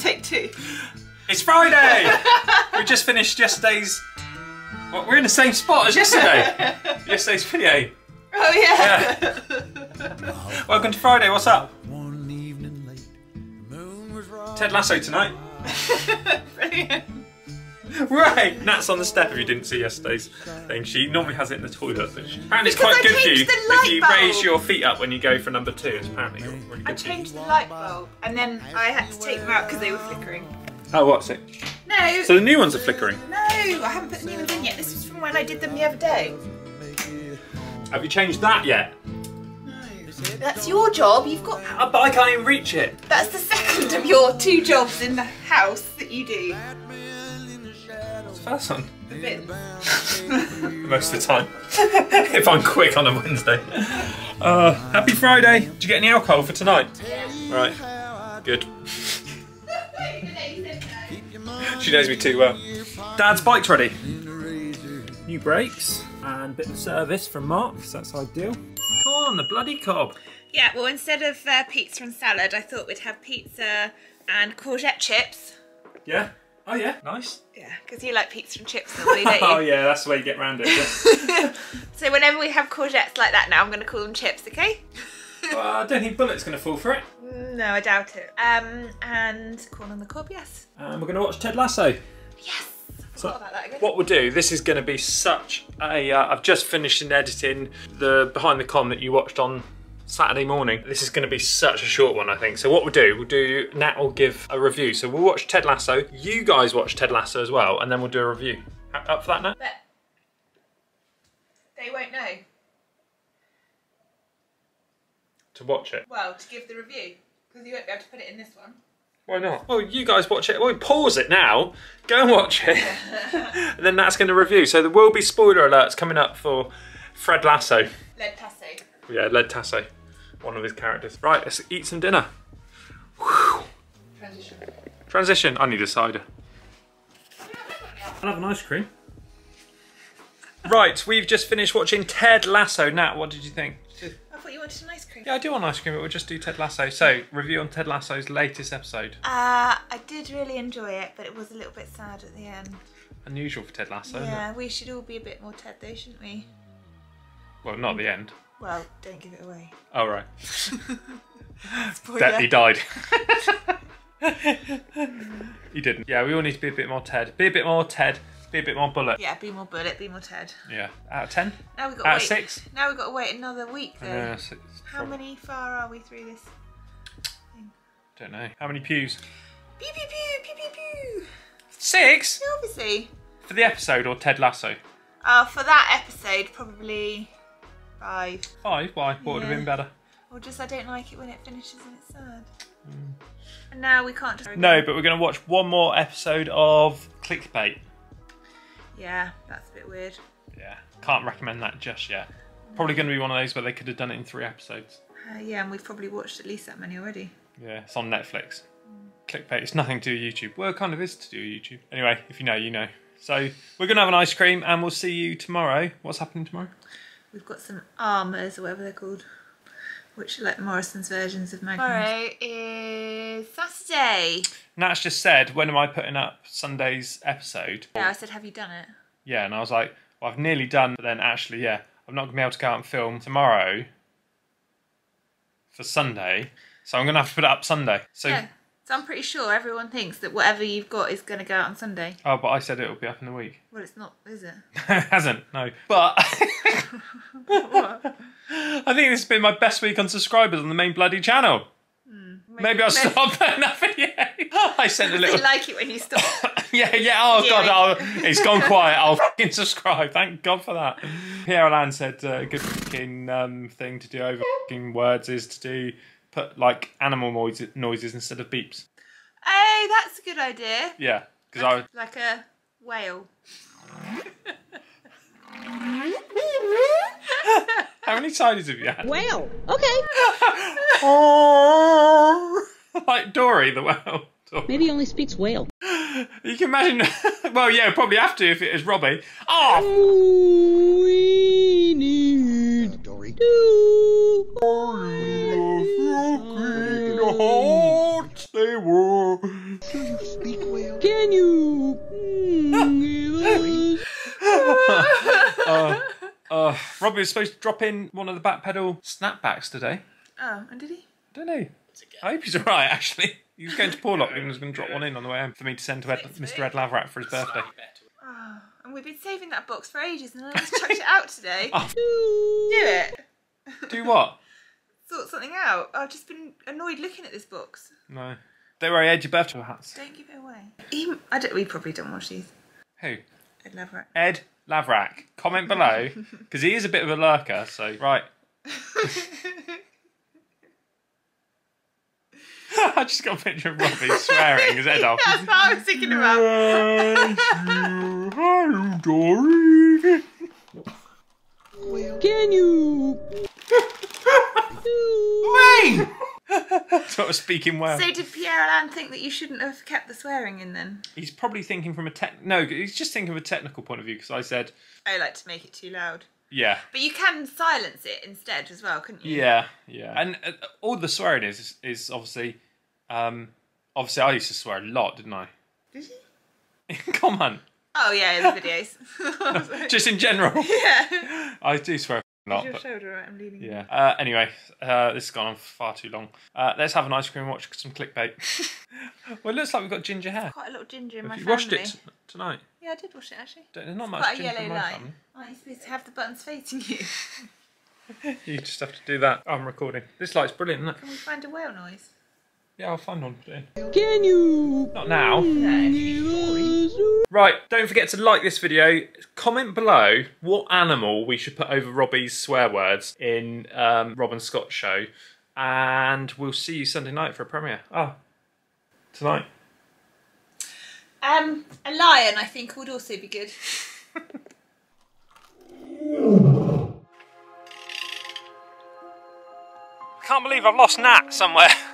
Take two. It's Friday! we just finished yesterday's. Well, we're in the same spot as yesterday. yesterday's video. Oh yeah. Yeah. Welcome to Friday. What's up? One evening late, Moon was rough. Ted Lasso tonight. Brilliant. Right, Nat's on the step. If you didn't see yesterday's thing, she normally has it in the toilet, but she, apparently it's Because quite I good for you changed the if light you bulb. raise your feet up when you go for number two. It's apparently really good. I for you. changed the light bulb and then I had to take them out because they were flickering. Oh, what's it? No. So the new ones are flickering. no, I haven't put the new ones in yet. This was from when I did them the other day. Have you changed that yet? That's your job. You've got. Oh, but I can't even reach it. That's the second of your two jobs in the house that you do. It's the first one. The bin. Most of the time. if I'm quick on a Wednesday. Uh, happy Friday. Did you get any alcohol for tonight? Right. Good. She knows me too well. Dad's bike's ready. New brakes and bit of service from Mark, so that's ideal. Come on, the bloody cob. Yeah, well, instead of uh, pizza and salad, I thought we'd have pizza and courgette chips. Yeah? Oh yeah, nice. Yeah, because you like pizza and chips normally, don't you? oh yeah, that's the way you get round it. yeah. So whenever we have courgettes like that now, I'm going to call them chips, okay? well, I don't think Bullet's going to fall for it. No, I doubt it. Um, and corn on the cob, yes. And we're going to watch Ted Lasso. Yes. So, Forgot about that again. What we'll do, this is going to be such a. Uh, I've just finished in editing the Behind the KOM that you watched on Saturday morning. This is going to be such a short one, I think. So what we'll do, we'll do. Nat will give a review. So we'll watch Ted Lasso. You guys watch Ted Lasso as well, and then we'll do a review. Up for that, Nat? But they won't know. To watch it. Well, to give the review, because you won't be able to put it in this one. Why not? Well, you guys watch it. Well, pause it now. Go and watch it. and then Nat's going to review. So there will be spoiler alerts coming up for Fred Lasso. Lead Tasso. Yeah, Led Tasso, one of his characters. Right, let's eat some dinner. Whew. Transition. Transition. I need a cider. I'll have an ice cream. Right, we've just finished watching Ted Lasso. Nat, what did you think? I thought you wanted an ice cream. Yeah, I do want ice cream, but we'll just do Ted Lasso. So, review on Ted Lasso's latest episode. Uh, I did really enjoy it, but it was a little bit sad at the end. Unusual for Ted Lasso, isn't yeah, it? we should all be a bit more Ted though, shouldn't we? Well, not the end. Well, don't give it away. Oh, right. That he died. he didn't. Yeah, we all need to be a bit more Ted. Be a bit more Ted. Be a bit more Bullet. Yeah, be more bullet, be more Ted. Yeah. Out of 10? Now we've got Out wait. of 6? Now we've got to wait another week though. Yeah, six. How many far are we through this? Thing? Don't know. How many pews? Pew pew pew pew pew pew. Six? Yeah, obviously. For the episode or Ted Lasso? Uh, for that episode, probably five. Five? Why? What would have Yeah. been better? Or just I don't like it when it finishes and it's sad. And now we can't just. No, but we're going to watch one more episode of Clickbait. Yeah, that's a bit weird. Yeah. Can't recommend that just yet. Probably going to be one of those where they could have done it in three episodes. Uh, yeah, and we've probably watched at least that many already. Yeah, it's on Netflix. Clickbait. It's nothing to do with YouTube. Well, it kind of is to do with YouTube. Anyway, if you know, you know. So we're going to have an ice cream and we'll see you tomorrow. What's happening tomorrow? We've got some armours or whatever they're called, which are like Morrison's versions of Magnums. Tomorrow is Saturday. Nat's just said, when am I putting up Sunday's episode? Yeah, I said, have you done it? Yeah, and I was like, well, I've nearly done, but then actually, yeah, I'm not going to be able to go out and film tomorrow for Sunday. So I'm going to have to put it up Sunday. So, Yeah. So I'm pretty sure everyone thinks that whatever you've got is going to go out on Sunday. oh, but I said it will be up in the week. Well, it's not, is it? it hasn't, no. But I think this has been my best week on subscribers on the main bloody channel. Maybe I'll stop that video. I sent a little. You like it when you stop. yeah, yeah. Oh god, Yeah. I'll, it's gone quiet. I'll fucking subscribe. Thank God for that. Pierre Alain said uh, a good fucking um, thing to do over fucking words is to do put like animal noises, noises instead of beeps. oh, that's a good idea. Yeah, because I Like a whale. how many tidings have you had? Whale. okay. like Dory the whale. Dory. Maybe he only speaks whale. You can imagine. well, yeah, probably have to if it is Robbie. Oh, We Robbie was supposed to drop in one of the Backpedal snapbacks today. Oh, and did he? I Don't know. I hope he's alright, actually. He was going to Porlock and was going to drop one in on the way home for me to send to Ed, Mr. Ed Lavrat for his birthday. Oh, and we've been saving that box for ages, and I just chucked it out today. Oh. Do it. Do what? Sort something out. I've just been annoyed looking at this box. No. Don't worry, Ed, your birthday hats. Don't give it away. Even, I don't. We probably don't watch these. Who? I'd love it. Ed Lavrak. Comment below, because he is a bit of a lurker, so, right. I just got a picture of Robbie swearing as Ed off. That's what I was thinking about. Of speaking well. So did Pierre Alain think that you shouldn't have kept the swearing in then? He's probably thinking from a tech. No, he's just thinking of a technical point of view because I said, I like to make it too loud. yeah, But you can silence it instead as well, couldn't you? yeah, yeah. And uh, all the swearing is is, is obviously, um, obviously I used to swear a lot, didn't I? Did you? Come on, Oh yeah, in the videos. just in general, yeah. I do swear a lot. Your But, shoulder, right? I'm leaning. yeah. Uh, anyway, uh, this has gone on far too long. Uh, let's have an ice cream and watch some clickbait. well, it looks like we've got ginger hair. Quite a lot of ginger in Have my you family. washed it t- tonight? Yeah, I did wash it actually. Don't- There's not much Quite a ginger yellow in my line. family. Aren't you supposed to have the buttons facing you? You just have to do that. I'm recording. This light's brilliant, isn't it? Can we find a whale noise? Yeah, I'll find one. Put it. Can you Not now. give Right, don't forget to like this video. Comment below what animal we should put over Robbie's swear words in um, Rob and Scott's show. And we'll see you Sunday night for a premiere. Oh, tonight. Um, a lion, I think, would also be good. Can't believe I've lost Nat somewhere.